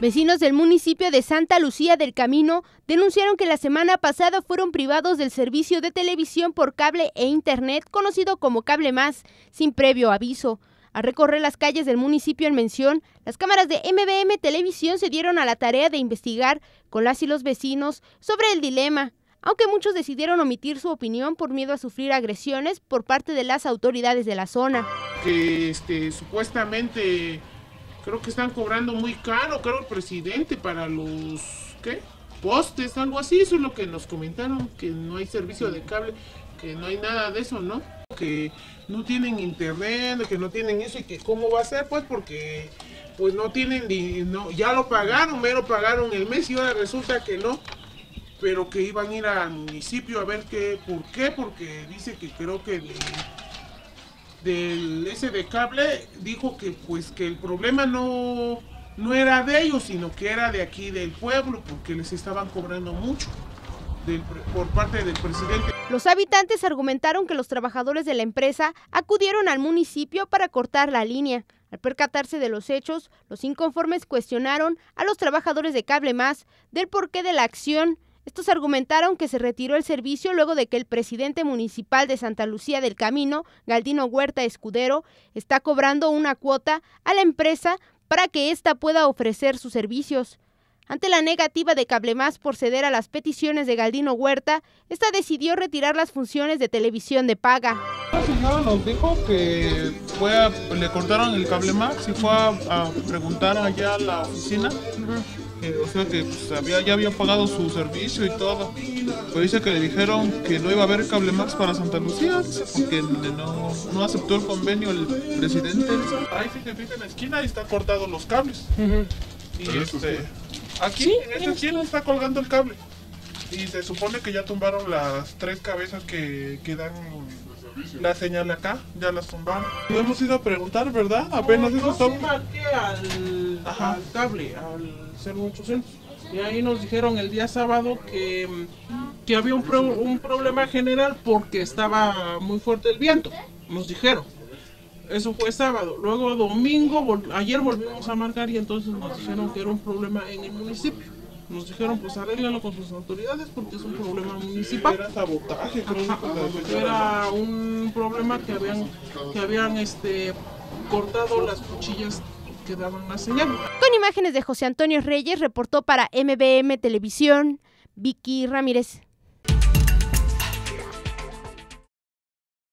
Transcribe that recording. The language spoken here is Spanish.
Vecinos del municipio de Santa Lucía del Camino denunciaron que la semana pasada fueron privados del servicio de televisión por cable e internet conocido como Cable Más, sin previo aviso. Al recorrer las calles del municipio en mención, las cámaras de MBM Televisión se dieron a la tarea de investigar con las y los vecinos sobre el dilema, aunque muchos decidieron omitir su opinión por miedo a sufrir agresiones por parte de las autoridades de la zona. Que este, supuestamente creo que están cobrando muy caro, creo el presidente para los ¿qué? postes, algo así, eso es lo que nos comentaron, que no hay servicio de cable, que no hay nada de eso, ¿no? Que no tienen internet, que no tienen eso y que cómo va a ser, pues porque pues no tienen no, ya lo pagaron, mero pagaron el mes y ahora resulta que no, pero que iban a ir al municipio a ver qué, por qué, porque dice que creo que del ese de cable dijo que pues que el problema no no era de ellos sino que era de aquí del pueblo porque les estaban cobrando mucho por parte del presidente. Los habitantes argumentaron que los trabajadores de la empresa acudieron al municipio para cortar la línea. Al percatarse de los hechos, los inconformes cuestionaron a los trabajadores de Cable Más del porqué de la acción estos argumentaron que se retiró el servicio luego de que el presidente municipal de Santa Lucía del Camino, Galdino Huerta Escudero, está cobrando una cuota a la empresa para que ésta pueda ofrecer sus servicios. Ante la negativa de Cablemás por ceder a las peticiones de Galdino Huerta, esta decidió retirar las funciones de televisión de paga. La señora nos dijo que fue le cortaron el Cablemás y fue a, preguntar allá a la oficina o sea que pues, había, ya había pagado su servicio y todo. Pero dice que le dijeron que no iba a haber cable más para Santa Lucía, porque no, no aceptó el convenio el presidente. Ahí fíjense, en la esquina y están cortados los cables. Y este, aquí, en esta esquina está colgando el cable. Y se supone que ya tumbaron las tres cabezas que, que dan la señal acá, ya las tumbaron. Lo hemos ido a preguntar, ¿verdad? Apenas eso está. al, al cable, al 0800. Y ahí nos dijeron el día sábado que, que había un, un problema general porque estaba muy fuerte el viento. Nos dijeron. Eso fue sábado. Luego domingo, ayer volvimos a marcar y entonces nos dijeron que era un problema en el municipio. Nos dijeron, pues arréglenlo con sus autoridades porque es un problema municipal. Era sabotaje, creo Era un problema que habían, que habían este, cortado las cuchillas que daban la señal. Con imágenes de José Antonio Reyes, reportó para MBM Televisión, Vicky Ramírez.